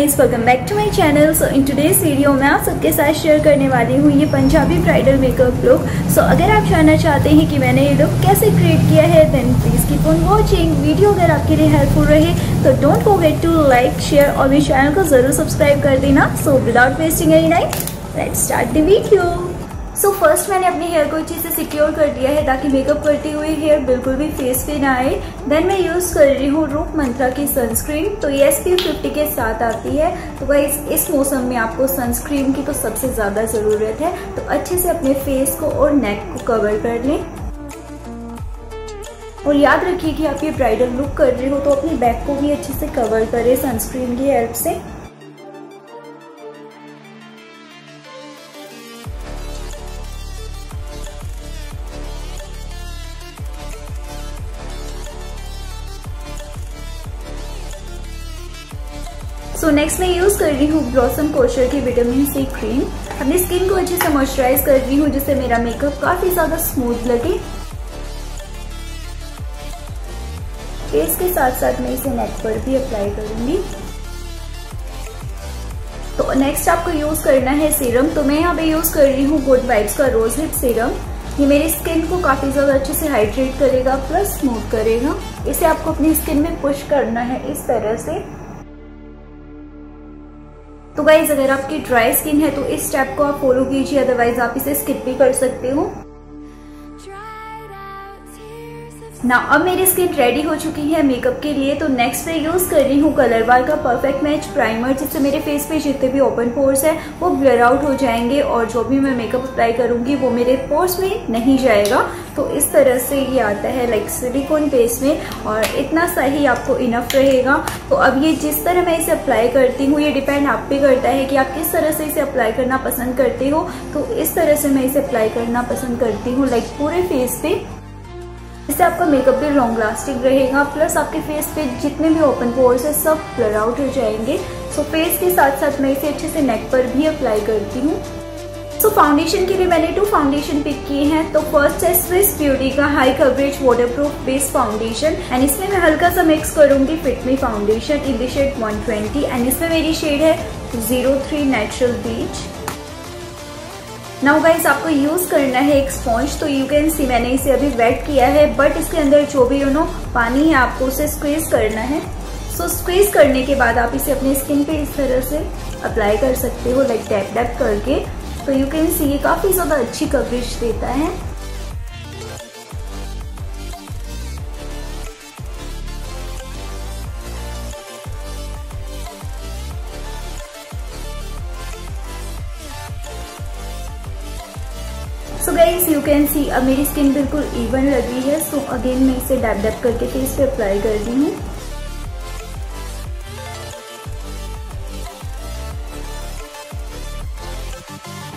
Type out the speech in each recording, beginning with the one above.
Guys welcome back to my channel so in today's video मैं आप सबके साथ शेयर करने वाली हूँ ये Punjabi bridal makeup look so अगर आप जानना चाहते हैं कि मैंने ये लुक कैसे क्रिएट किया है then please keep on watching video अगर आपके लिए हेल्पफुल रहे तो don't forget to like share और मेरे चैनल को ज़रूर सब्सक्राइब कर देना. So without wasting any time let start video so so, first मैंने अपने हेयर को अच्छे से सिक्योर कर दिया है ताकि मेकअप करते हुए हेयर बिल्कुल भी फेस पे ना आए। देन मैं यूज़ कर रही हूँ रूप मंत्रा की सनस्क्रीन तो ये एस पी फिफ्टी के साथ आती है। तो भाई इस मौसम में आपको सनस्क्रीन की तो सबसे ज़्यादा ज़रूरत है। तो अच्छे से अपने फेस को और नेक को कवर कर लें। और याद रखिए कि आप ये ब्राइडल लुक कर रहे हो तो अपने बैक को भी अच्छे से कवर करें सनस्क्रीन की हेल्प से। नेक्स्ट मैं यूज़ कर रही हूँ ब्लॉसम कोशर की विटामिन सी क्रीम अपनी स्किन को अच्छे से मॉइस्चराइज कर रही हूँ, जिससे मेरा मेकअप काफ़ी ज़्यादा स्मूथ लगे। फेस के साथ साथ मैं इसे नेक पर भी अप्लाई करूँगी। तो नेक्स्ट आपको यूज़ करना है सीरम तो मैं यहाँ पे यूज़ कर रही हूँ गुड वाइब्स का रोज हिप सीरम ये मेरी स्किन को काफ़ी ज़्यादा अच्छे से हाइड्रेट करेगा प्लस स्मूथ करेगा। इसे आपको अपनी स्किन में पुश करना है इस तरह से। तो गाइज़ अगर आपकी ड्राई स्किन है तो इस स्टेप को आप फॉलो कीजिए अदरवाइज़ आप इसे स्किप भी कर सकते हो। ना अब मेरी स्किन रेडी हो चुकी है मेकअप के लिए तो नेक्स्ट मैं यूज़ कर रही हूँ कलर बार का परफेक्ट मैच प्राइमर जिससे मेरे फेस पे जितने भी ओपन पोर्स है, वो ब्लर आउट हो जाएँगे और जो भी मैं मेकअप अप्लाई करूँगी, वो मेरे पोर्स में नहीं जाएगा। तो इस तरह से ये आता है लाइक सिलिकॉन बेस में और इतना सा ही आपको इनफ रहेगा। तो अब ये जिस तरह मैं इसे अप्लाई करती हूँ, ये डिपेंड आप पे करता है कि आप किस तरह से इसे अप्लाई करना पसंद करते हो। तो इस तरह से मैं इसे अप्लाई करना पसंद करती हूँ लाइक पूरे फेस पे। इससे आपका मेकअप भी लॉन्ग लास्टिंग रहेगा प्लस आपके फेस पे जितने भी ओपन पोर्स है, सब ब्लर आउट हो जाएँगे। सो फेस के साथ साथ मैं इसे अच्छे से नेक पर भी अप्लाई करती हूँ। सो फाउंडेशन के लिए मैंने टू फाउंडेशन पिक किए हैं। तो फ़र्स्ट है स्विस ब्यूटी का high coverage waterproof base foundation and इसमें मैं हल्का सा मिक्स करूँगी Fit Me foundation in the shade 120 and इसमें मेरी शेड है 03 नेचुरल बीच नाउ गाइज़ आपको यूज़ करना है एक स्पॉन्ज तो यू कैन सी मैंने इसे अभी वेट किया है बट इसके अंदर जो भी यू नो पानी है आपको उसे स्क्वीज करना है। सो so, स्क्वीज करने के बाद आप इसे अपने स्किन पे इस तरह से अप्लाई कर सकते हो लाइक डैप डैप करके। तो यू कैन सी ये काफ़ी ज़्यादा अच्छी कवरेज देता है। So guys you can see अब मेरी स्किन बिल्कुल इवन लगी है। सो अगेन मैं इसे डैप डैप करके फेस पे अप्लाई कर रही हूँ।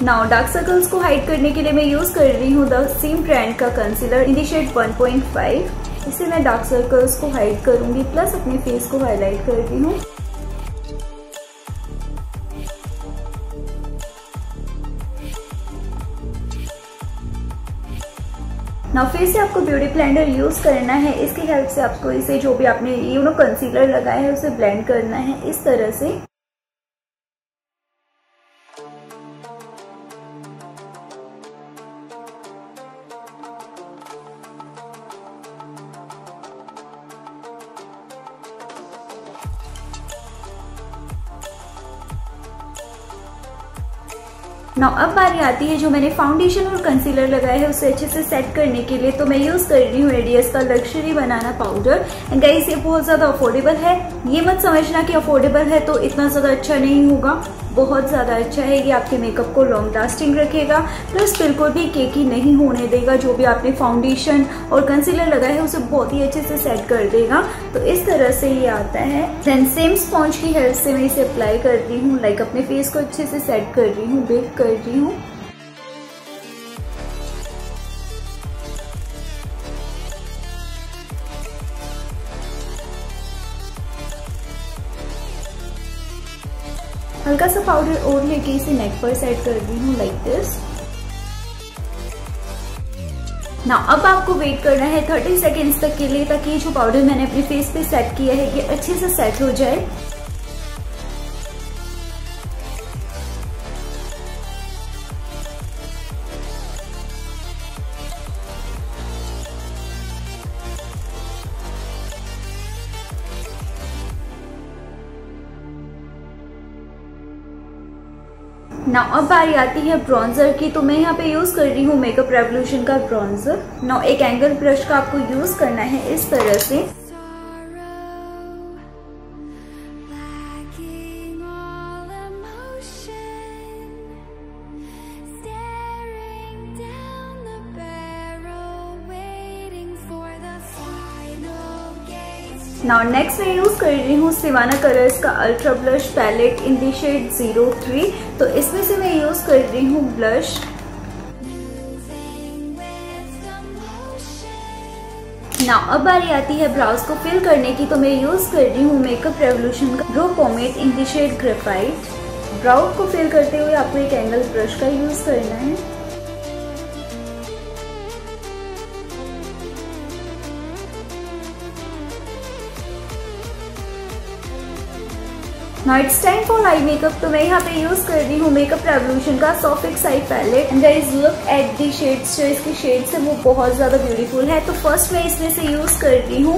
नाउ डार्क सर्कल्स को हाइड करने के लिए मैं यूज़ कर रही हूँ द सेम ब्रांड का कंसीलर इन दी शेड 1.5 इसे मैं डार्क सर्कल्स को हाइड करूँगी प्लस अपने फेस को हाईलाइट कर रही हूँ। नाउ फिर से आपको ब्यूटी ब्लेंडर यूज़ करना है। इसकी हेल्प से आपको इसे जो भी आपने यू नो कंसीलर लगाया है, उसे ब्लेंड करना है। इस तरह से ना अब बारी आती है जो मैंने फाउंडेशन और कंसीलर लगाया है, उसे अच्छे से सेट करने के लिए तो मैं यूज़ कर रही हूँ एडीएस का luxury banana powder and guys ये बहुत ज़्यादा अफोर्डेबल है। ये मत समझना कि अफोर्डेबल है तो इतना ज़्यादा अच्छा नहीं होगा। बहुत ज़्यादा अच्छा है, ये आपके मेकअप को लॉन्ग लास्टिंग रखेगा प्लस बिल्कुल भी केकी नहीं होने देगा, जो भी आपने फाउंडेशन और कंसीलर लगाया है, उसे बहुत ही अच्छे से सेट कर देगा। तो इस तरह से ये आता है। देन सेम स्पॉन्ज की हेल्प से मैं इसे अप्लाई कर रही हूँ लाइक अपने फेस को अच्छे से सेट कर रही हूँ बेक कर रही हूँ। हल्का सा पाउडर और लेके इसे नेक पर सेट कर दी हूँ लाइक दिस ना अब आपको वेट करना है 30 सेकेंड्स तक के लिए ताकि जो पाउडर मैंने अपने फेस पे सेट किया है, ये अच्छे से सेट हो जाए। ना अब बारी आती है ब्रॉन्जर की तो मैं यहाँ पे यूज़ कर रही हूँ मेकअप रेवोल्यूशन का ब्रॉन्जर नाउ एक एंगल ब्रश का आपको यूज़ करना है इस तरह से. नाउ नेक्स्ट मैं यूज़ कर रही हूँ सिवाना कलर्स का ultra blush palette in the shade zero three तो इसमें से मैं यूज़ कर रही हूँ ब्लश ना अब बारी आती है ब्राउज को फिल करने की तो मैं यूज़ कर रही हूँ मेकअप रेवोल्यूशन का brow pomade in the shade graphite brows को फिल करते हुए आपको एक एंगल ब्रश का यूज़ करना है। Now it's time for eye makeup तो मैं यहाँ पे यूज़ कर रही हूँ मेकअप रेवोल्यूशन का Soph X eye palette and guys look at the shades जो इसके शेड्स है, वो बहुत ज़्यादा ब्यूटीफुल है। तो फ़र्स्ट मैं इसमें से यूज़ कर रही हूँ।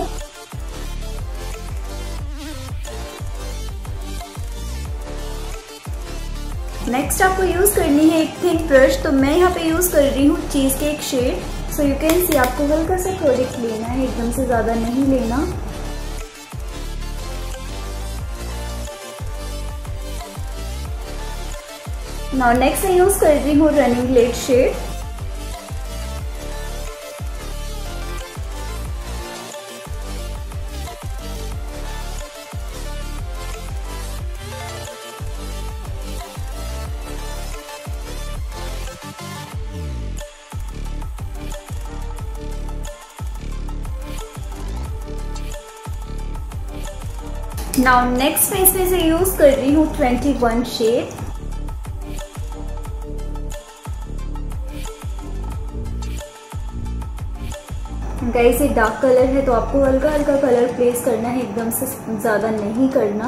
नेक्स्ट आपको यूज़ करनी है एक थिन ब्रश तो मैं यहाँ पे यूज़ कर रही हूँ cheesecake shade so you can see आपको हल्का सा प्रोडक्ट लेना है, एकदम से ज़्यादा नहीं लेना। नाउ नेक्स्ट मैं यूज़ कर रही हूँ running late shade now next मैं इसमें से यूज़ कर रही हूँ 21 शेड गाइस ये डार्क कलर है तो आपको हल्का हल्का कलर प्लेस करना है, एकदम से ज़्यादा नहीं करना।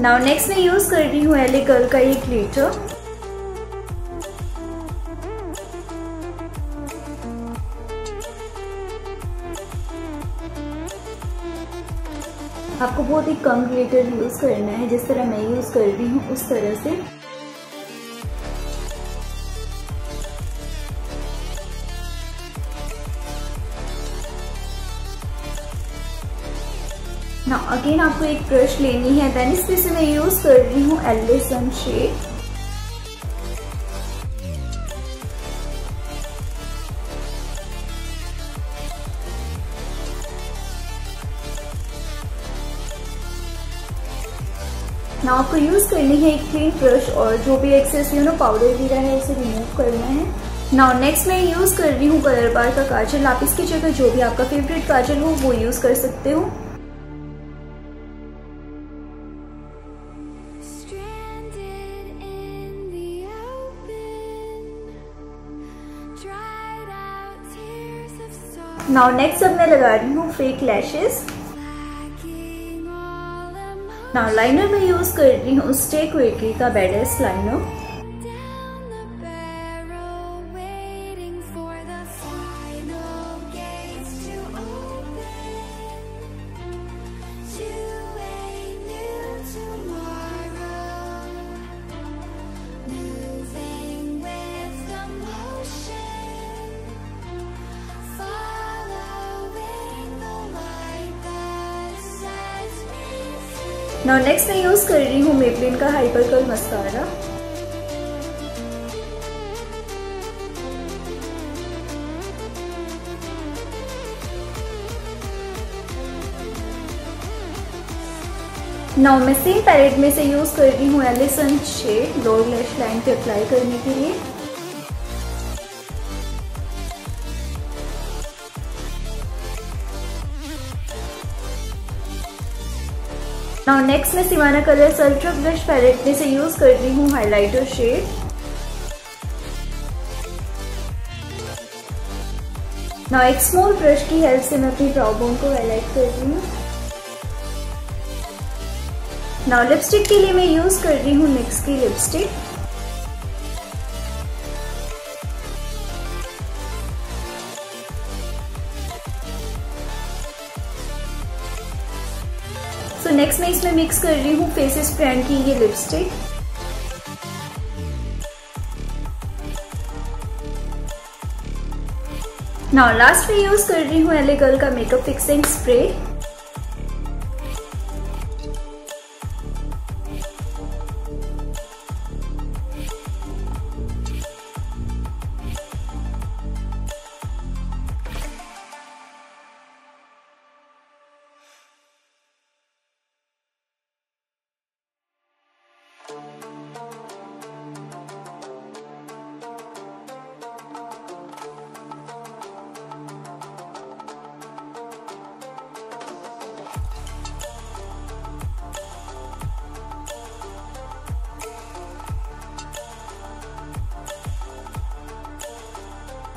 नाउ नेक्स्ट मैं यूज़ कर रही हूँ एले गर्ल का ये ग्लिटर आपको बहुत ही कम ग्लिटर यूज़ करना है, जिस तरह मैं यूज़ कर रही हूँ, उस तरह से. अगेन आपको एक ब्रश लेनी है देन इस से मैं यूज़ कर रही हूँ एलिसन शेड ना आपको यूज़ करनी है एक क्लीन ब्रश और जो भी एक्सेस यू नो पाउडर भी रहा है उसे रिमूव करना है. नाउ नेक्स्ट मैं यूज़ कर रही हूँ कलर बार का काजल. आप इसकी जगह जो भी आपका फेवरेट काजल हो, वो यूज़ कर सकते हो. नाउ नेक्स्ट अब मैं लगा रही हूँ फेक लैशेस नाउ लाइनर मैं यूज़ कर रही हूँ स्टेक वेटरी का बेडेस्ट लाइनर नाउ नेक्स्ट मैं यूज़ कर रही हूँ मेबलिन का हाइपर कल मस्कारा नाउ मैं सेम पैलेट में से यूज़ कर रही हूँ Allison shade lower lash line पे अप्लाई करने के लिए. नाउ नेक्स्ट मैं Sivanna colour ultra blush palette में से यूज़ कर रही हूँ हाइलाइटर शेड नाउ एक स्मॉल ब्रश की हेल्प से मैं अपनी प्रॉब्लम को हाईलाइट कर रही हूँ. नाउ लिपस्टिक के लिए मैं यूज़ कर रही हूँ मिक्स की लिपस्टिक नेक्स्ट मैं इसमें मिक्स कर रही हूँ फेसेस ब्रांड की ये लिपस्टिक नाउ लास्ट में यूज़ कर रही हूँ एलेगर्ल का makeup fixing spray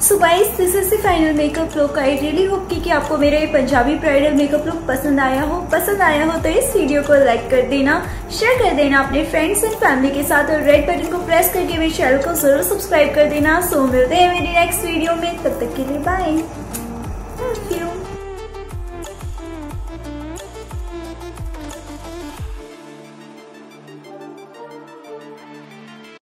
so guys this is the final makeup look I really hope कि, आपको मेरा ये पंजाबी ब्राइडल मेकअप लुक पसंद आया हो। पसंद आया हो तो इस वीडियो को लाइक कर देना शेयर कर देना अपने फ्रेंड्स एंड फैमिली के साथ और रेड बटन को प्रेस करके मेरे चैनल को ज़रूर सब्सक्राइब कर देना। सो मिलते हैं मेरी नेक्स्ट वीडियो में। तब तक के लिए बाय